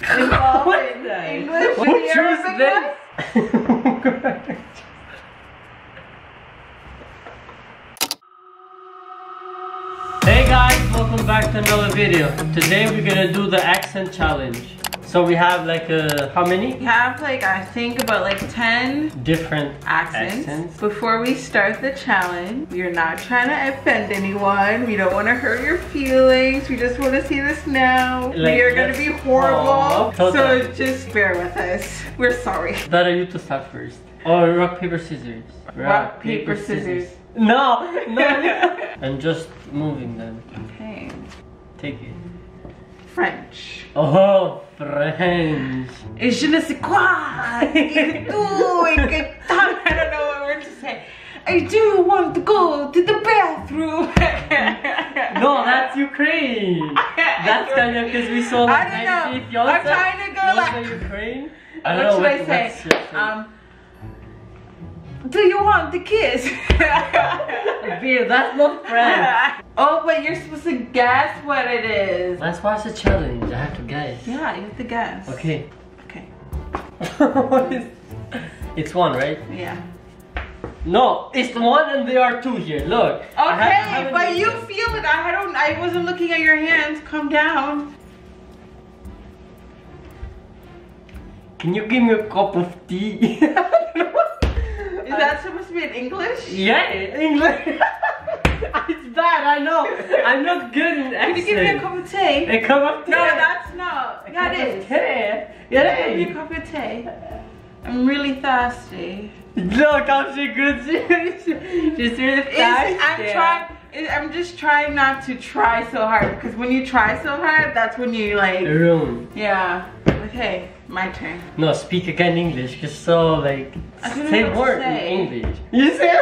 involved What the- English Who the Arabic one? this? Hey guys, welcome back to another video. Today we're gonna do the accent challenge. So we have like uh, how many? We have like I think about like 10 Different accents. accents. Before we start the challenge, we are not trying to offend anyone. We don't want to hurt your feelings. We just want to see this now. Like, we are going to be horrible. So just bear with us. We're sorry. Better you to start first. Or rock, paper, scissors. Rock, paper, scissors. No, no. and just moving them. Okay. Take it. French. Oh, French. Et je ne sais quoi. Et tout, et que tant. I don't know what word to say. I do want to go to the bathroom. No, that's Ukraine. That's kind of because we saw I like don't know. 90 I'm trying to go like- Ukraine. I what don't know should what, I say? Um, do you want the kiss? Beer, that's not French. oh, but you're supposed to guess what it is. Let's watch the challenge. I have to guess. Yeah, you have to guess. Okay. Okay. what is? It's one, right? Yeah. No, it's one and there are two here. Look. I I Okay, haven't but you feel it. I don't. I wasn't looking at your hands. Calm down. Can you give me a cup of tea? Is that supposed to be in English? yeah, English. it's bad. I know. I'm not good in English! Can you give me a cup of tea? A cup of tea. No, that's not. A Yeah, cup it of tea. Yeah, Give me a cup of tea. I'm really thirsty. Look how she good. She's really thirsty. I'm trying. I'm just trying not to try so hard because when you try so hard, that's when you like. Room. Yeah. Okay, my turn. No, speak again English. Cause so like I say word say. in English. You say?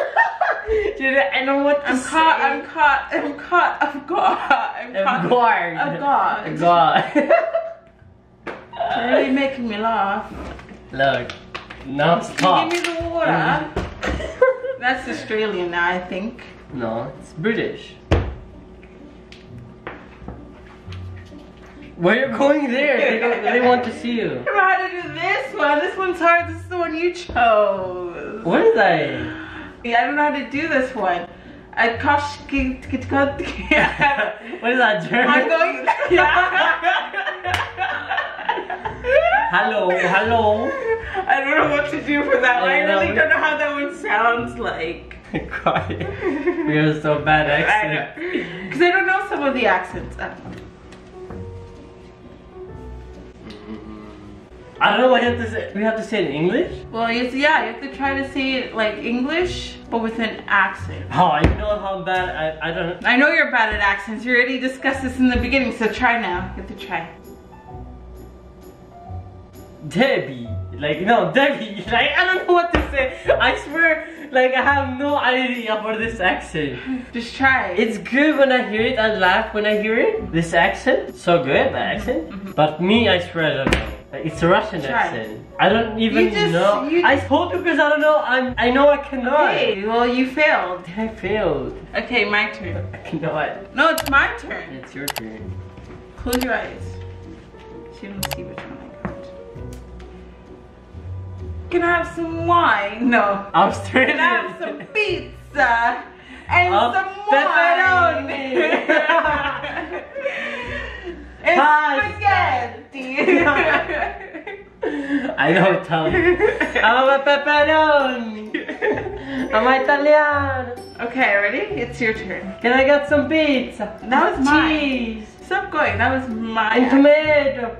Dude, I know what to I'm say. caught. I'm caught. I'm caught. I'm caught. I'm caught. guard. A god. A god. You're really making me laugh. Look. Now stop. give me the water? Mm. That's Australian now, I think. no, it's British. Why are you going there? They, don't, they want to see you. I don't know how to do this one. This one's hard. This is the one you chose. What is that? Yeah, I don't know how to do this one. I kosh I'm what is that, German? going. Hello, hello. I don't know what to do for that one. I I know. really don't know how that one sounds like. Quiet. We are so bad accent. Because I don't know some of the accents. I don't know what you have to say. We have to say it in English? Well, it's, yeah, you have to try to say it like English, but with an accent. Oh, I know how bad I, I don't I know you're bad at accents. You already discussed this in the beginning, so try now. You have to try. Debbie. Like no, Debbie. Like I don't know what to say. I swear, like I have no idea for this accent. Just try. It's good when I hear it. I laugh when I hear it. This accent, so good, the accent. Mm-hmm. But me, I swear I don't know. It's a Russian Try. accent. I don't even You just- know. you I told you because I don't know. I'm. I know I cannot. Okay, well, you failed. I failed. Okay, my turn. I cannot. No, it's my turn. It's your turn. Close your eyes. So you don't see which one I got. Can I have some wine? No. Australian. Can I have some pizza? And Oh, some pepperoni. wine. and Pasta. spaghetti. I know Italian. I'm a pepperoni. I'm Italiano. okay, ready? It's your turn. Can I get some pizza? That was mine. cheese Stop going. That was my. and tomato.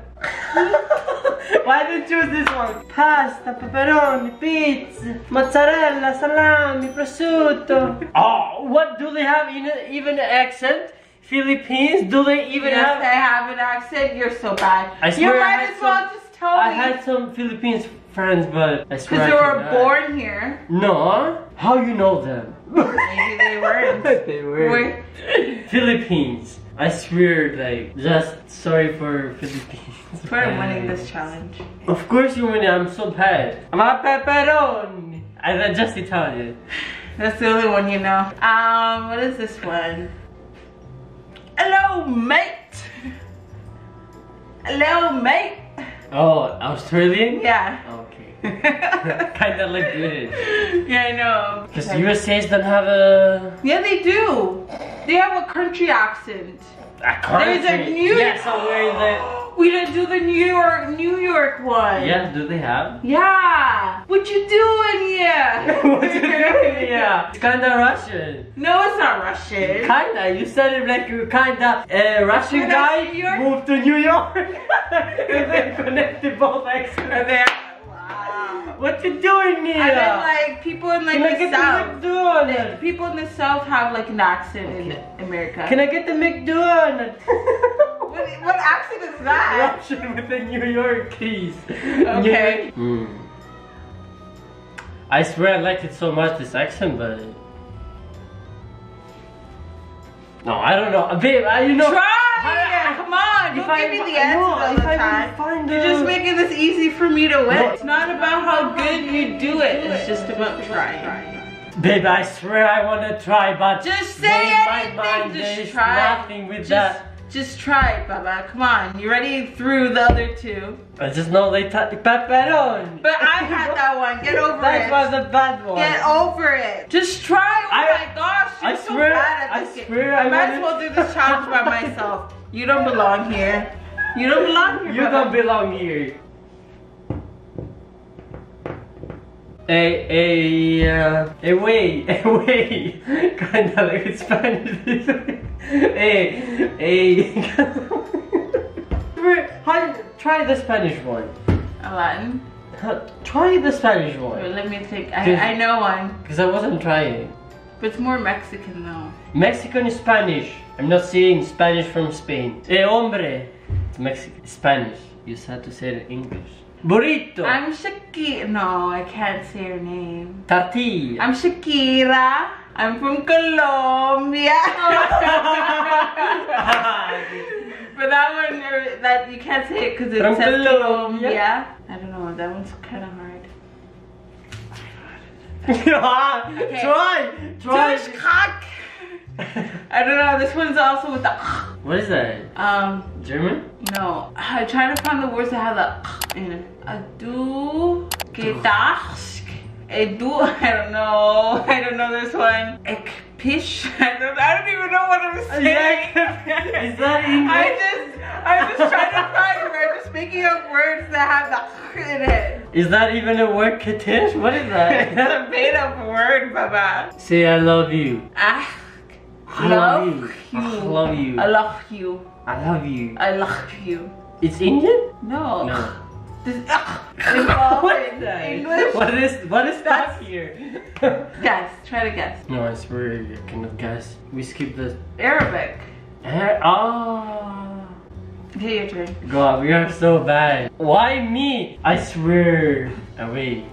Why did you choose this one? Pasta, pepperoni, pizza, mozzarella, salami, prosciutto. Oh, what do they have in even accent? Philippines? Do they even Yes, have? I have an accent. You're so bad. I you swear I might as well some- just tell I me. had some Philippines friends, but I swear Because they were born here. No, how you know them? Maybe they weren't. they were. Wait. Philippines. I swear, like, just sorry for Philippines. For winning this challenge. Of course you win. It, I'm so bad. I'm a pepperoni. I'm just Italian. That's the only one you know. Um, what is this one? Hello, mate. Hello, mate. Oh, Australian? Yeah. Okay. Kinda like British. yeah, I know. Because the USA's don't have a, Yeah, they do. They have a country accent. a country. There's a New Yes, I'm wearing the. We didn't do the New York, New York one. Yeah, do they have? Yeah. What you doing here? what you doing here? It's kinda Russian. No, it's not Russian. Kinda, you said it like you kinda uh, Russian I guy York? moved to New York and then connected both And accents. then, wow. What you doing here? And then like people in like Can I the get the south. McDonald's? People in the south have like an accent in America. Can I get the McDonald's? what, what accent is that? Russian with the New York keys. Okay. Mm. I swear I liked it so much, this accent, but... No, I don't know. Babe, I, you know... Try I- Come on. Don't I- give me the answer all the time. You're just making this easy for me to win. No. It's not about how good you do it. It's just about trying. Babe, I swear I want to try, but... Just say my anything. mind, Just try. nothing with Just, that. Just try it, Baba. Come on. You ready through the other two? I just know they touch the pepperoni. But I had that one. Get over That it. was a bad one. Get over it. Just try. Oh I- my gosh, you're I so swear- bad at I this game. swear I I might as well do this challenge by myself. You don't belong here. You don't belong here. You Baba. don't belong here. A a uh, away away kinda like Spanish. A hey. How, try the Spanish one. A Latin. Try the Spanish Wait, one. let me think. I, I know one, Because I wasn't trying. but it's more Mexican though. Mexican is Spanish. I'm not saying Spanish from Spain. Eh, hombre. It's Mexican. Spanish. You just have to say it in English. Burrito. I'm Shakira. No, I can't say her name. Tati. I'm Shakira. I'm from Colombia. but that one, uh, that you can't say it because it From says Colombia. Colombia. I don't know. That one's kind of hard. Try. Try. Tush cock. I don't know. This one's also with the. What is that? Um, German? no. I try to find the words that have the in it. Adu gedacht. Edu. I don't know. I don't know this one. Ik pish. I don't. I don't even know what I'm saying. Is that English? I just. I'm just trying to find. I'm just making up words that have the in it. Is that even a word, Katish? What is It's that? a made up word, Baba. Say I love you. I I love love you. you. I love you. I love you. I love you. I love you. It's Indian? No. No. This, ugh, what is that? English. What is what is that here? Guess. Try to guess. no, I swear you cannot guess. We skip the. Arabic. Eh, Ah. Okay, your turn. God, we are so bad. Why me? I swear. Oh, wait.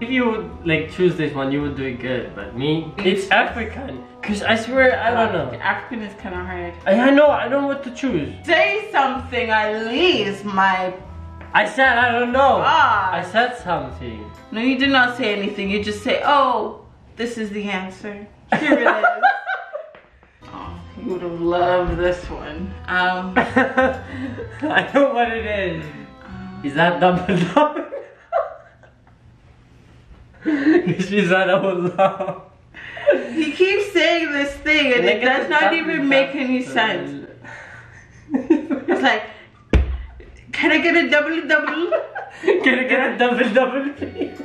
If you would like choose this one, you would do it good. But me, it's African. Cause I swear I don't know. African is kind of hard. I, I know I don't know what to choose. Say something at least, my. I said I don't know. Ah. I said something. No, you did not say anything. You just say, "Oh, this is the answer. Here it is." oh, you would have loved this one. Um. I don't know what it is. um, Is that double? She's a double double. He keeps saying this thing, and it does not even make any sense. It's like, can I get a double double? Can I get a double double please?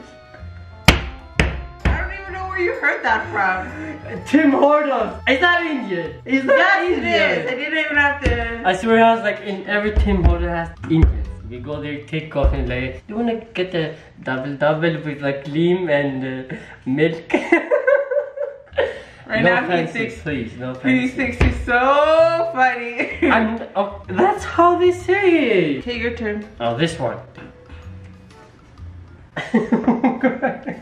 I don't even know where you heard that from. Tim Hortons. Is that Indian? Is that Yes, Indian? it is. I didn't even have to. I swear I was like in every Tim Hortons has Indians. We go there, take coffee, and like, you wanna get a double double with like cream and uh, milk? Right no now he fancy, thinks- please, no He fancy. thinks he's so funny. I'm, oh, that's how they say it. Okay, your turn. Oh, this one.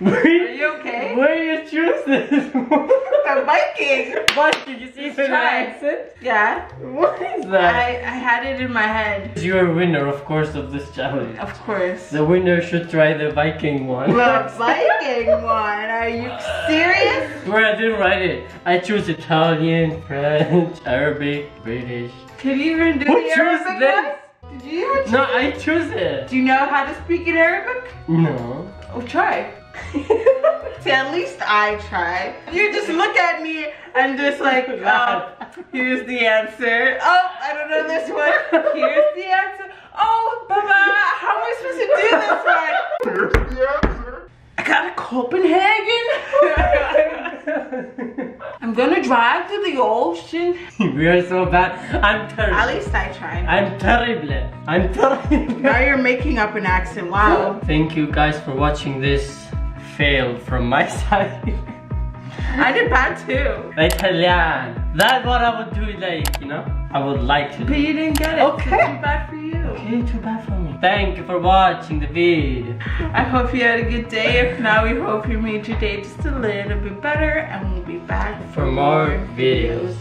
Where Are you okay? Where you choose this? The Viking. Viking is even an try. accent? Yeah. What is that? I, I had it in my head. You're a winner, of course, of this challenge. Of course. The winner should try the Viking one. The Viking one. Are you serious? Where I didn't write it. I choose Italian, French, Arabic, British. Can you even do Who the chose Arabic this? one? Did you even No, choose I choose it. Do you know how to speak in Arabic? No. Oh, try. See, at least I tried. You just look at me and just like, oh, here's the answer. Oh, I don't know this one. Here's the answer. Oh, Baba, how am I supposed to do this one? Here's the answer. I got a Copenhagen. I'm gonna drive to the ocean. we are so bad. I'm terrible. At least I tried. I'm terrible. I'm terrible. Now you're making up an accent. Wow. Thank you guys for watching this fail from my side. I did bad too. Italian. That's what I would do like, you know? I would like to But you didn't get it. Okay. Too bad for you. Okay, too bad for me. Thank you for watching the video. I hope you had a good day. If not, we hope you made your day just a little bit better. And we'll be back For more videos.